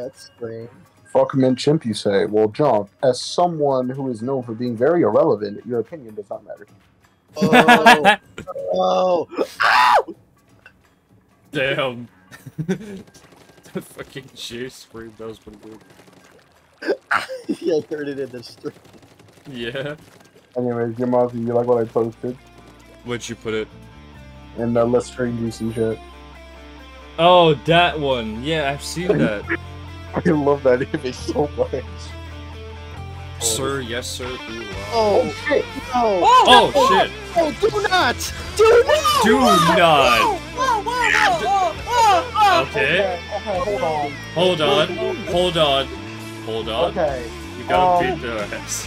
That's strange. Fuck mint chip, you say. Well, John, as someone who is known for being very irrelevant, your opinion does not matter. Oh, oh. Damn. the fucking juice scream that was pretty good. yeah, I heard it in the street. Yeah. Anyways, Yomasi, you like what I posted? Where'd you put it? In the uh, Let's Train DC shit. Oh, that one. Yeah, I've seen that. I love that image so much. sir, yes, sir. Ooh, wow. Oh, shit! no! Oh, shit. Oh, do not! Do not! Do not. Whoa, whoa, whoa, whoa, whoa, whoa. Okay. Okay, hold on. Hold on. Hold on. Hold on. Okay, You gotta Um, beat their ass.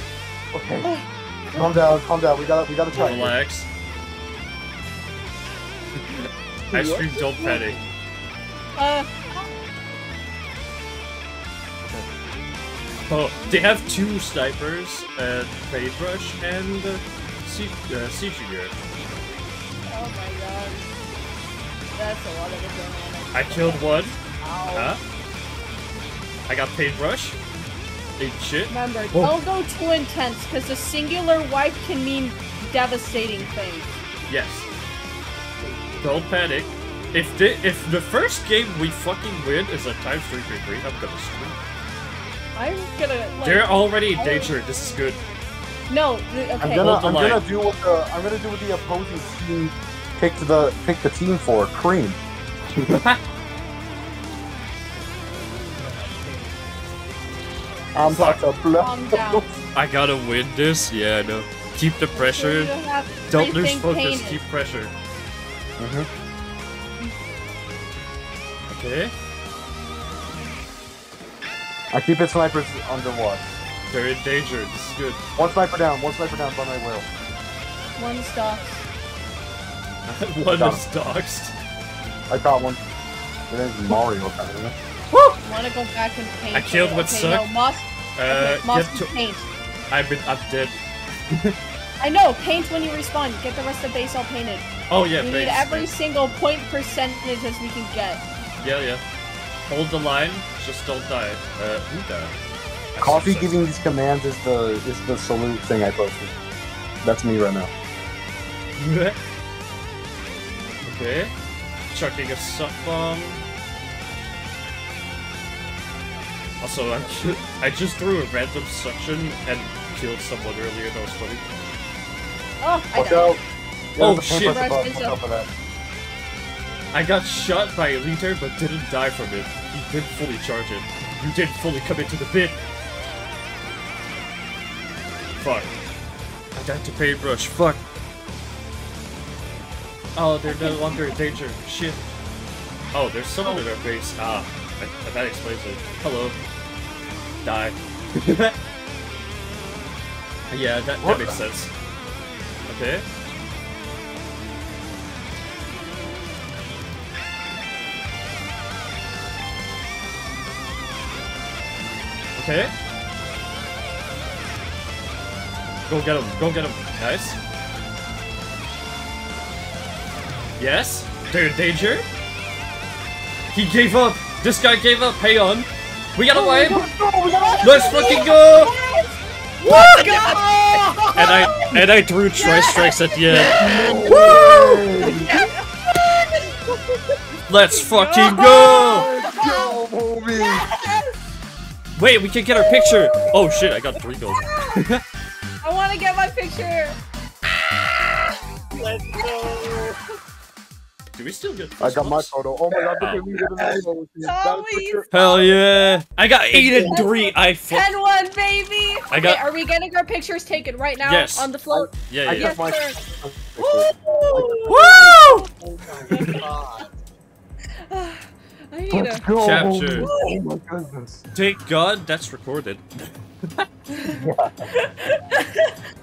okay. calm down, calm down. We gotta, we gotta try. Relax. Ice cream, don't panic. Uh, Oh, they have two snipers, uh, paintbrush, and uh, sea, uh, siege gear. oh my god. That's a lot of adrenaline. I killed one. Ow. Huh? I got paintbrush. Eat shit. Remember, Oh. don't go too intense, because a singular wipe can mean devastating things. Yes. Don't panic. If the if the first game we fucking win is a times three three three, I'm gonna scream. I'm gonna, like... They're already in danger. This is good. No, th- I'm okay. gonna, I'm line. gonna do what the, I'm gonna do what the opposing team picked the, picked the team for. Cream. I'm Fuck. about to blow. I gotta win this. Yeah, I know. Keep the pressure. You Don't lose focus. painted. Keep pressure. Mhm. Okay. I keep it snipers under watch. They're in danger. This is good. One sniper down, one sniper down by my will. One stop. one Got is doxed. I got one. It is Mario kind of. Wanna go back and paint? I killed it. what okay, sucked. No, moss, Uh, okay, moss get to. paint. I've been. I'm dead. I know, paint when you respawn. Get the rest of base all painted. Oh yeah, we base, need every base. single point percentage as we can get. Yeah, yeah. Hold the line. Just don't die. Uh, who died? I Coffee suck. giving these commands is the is the salute thing I posted. That's me right now. okay. Chucking a suck bomb. Also, I, ju- I just threw a random suction and killed someone earlier. That was funny. Oh, I Watch died. out! Oh, there's shit. above. Rush Watch out for that. I got shot by a leader but didn't die from it. He didn't fully charge it. You didn't fully commit to the bit. Fuck. I died to paintbrush. Fuck. Oh, they're no longer in danger. Shit. Oh, there's someone in our base. Ah, that, that explains it. Hello. Die. yeah, that, that makes sense. Okay. Okay. Go get him. Go get him. Nice. Yes. They're in danger. He gave up. This guy gave up. Hang on. We gotta win. Let's fucking go. Let's go! And I and I threw tri strikes at the end. Let's fucking. Go, Wait, we can get our picture. Oh shit, I got three gold. I want to get my picture. Let's go! Do we still get? I got my photo. Oh my god, look at me with a photo with you. That was for Please. sure. Hell yeah! I got eight and three. I fu- 10 1, baby! I got- Okay, are we getting our pictures taken right now Yes. on the float? Yeah, I yeah. got my. Yes, Woo! Woo! Oh Let's go! Capture. Oh my goodness. Thank God that's recorded.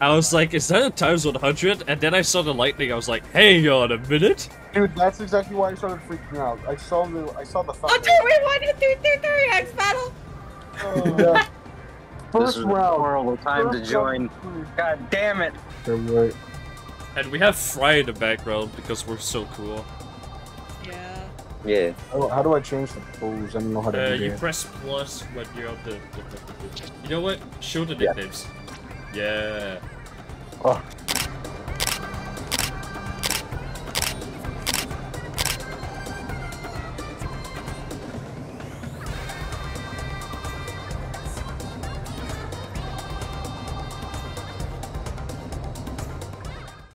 I was like, is that a times 100? And then I saw the lightning. I was like, hang on a minute. Dude, that's exactly why I started freaking out. I saw the I saw the Oh, thunder. two, we one, two, three, three, three, X battle! Oh. Yeah. This First is a round. horrible time to join. round. God damn it! Yeah, right. And we have Frye in the background because we're so cool. Yeah. Yeah. How do- how do I change the pose? I don't know how to Uh, do you that. press plus when you're on the, the, the, the- You know what? Show the Yeah. nicknames. Yeah. Oh,